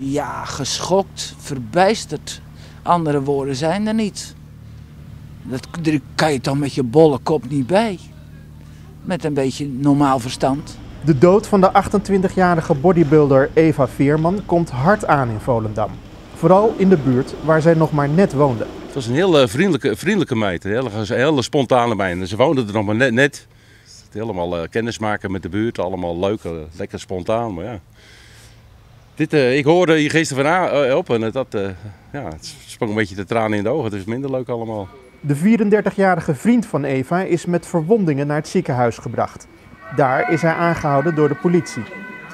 Ja, geschokt, verbijsterd. Andere woorden zijn er niet. Dat daar kan je toch met je bolle kop niet bij. Met een beetje normaal verstand. De dood van de 28-jarige bodybuilder Eva Veerman komt hard aan in Volendam. Vooral in de buurt waar zij nog maar net woonde. Het was een hele vriendelijke, vriendelijke meid, een hele, een hele spontane meid. Ze woonde er nog maar net. net. Helemaal eh, kennismaken met de buurt, allemaal leuk, eh, lekker spontaan. Maar ja. Dit, eh, ik hoorde hier gisteren van eh, op en dat, eh, ja, het sprong een beetje de tranen in de ogen. Het is minder leuk allemaal. De 34-jarige vriend van Eva is met verwondingen naar het ziekenhuis gebracht. Daar is hij aangehouden door de politie.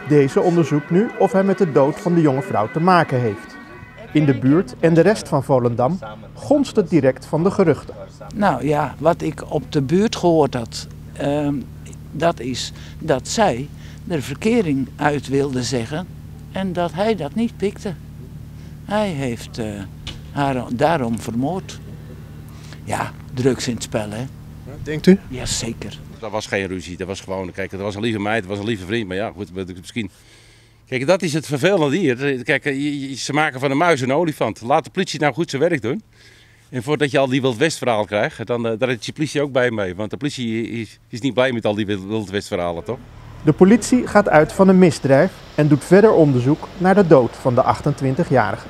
Deze onderzoekt nu of hij met de dood van de jonge vrouw te maken heeft. In de buurt en de rest van Volendam gonst het direct van de geruchten. Nou ja, wat ik op de buurt gehoord had, ehm, dat is dat zij de verkering uit wilde zeggen en dat hij dat niet pikte. Hij heeft eh, haar daarom vermoord. Ja, drugs in het spel, hè? Denkt u? Jazeker. Dat was geen ruzie, dat was gewoon, kijk, dat was een lieve meid, dat was een lieve vriend. Maar ja, goed, misschien... Kijk, dat is het vervelende hier. Kijk, je- je- ze maken van een muis een olifant. Laat de politie nou goed zijn werk doen. En voordat je al die Wild West verhaal krijgt, dan eh, daar is de politie ook bij mee. Want de politie is, is niet blij met al die Wild Wild West verhalen, toch? De politie gaat uit van een misdrijf en doet verder onderzoek naar de dood van de 28-jarige.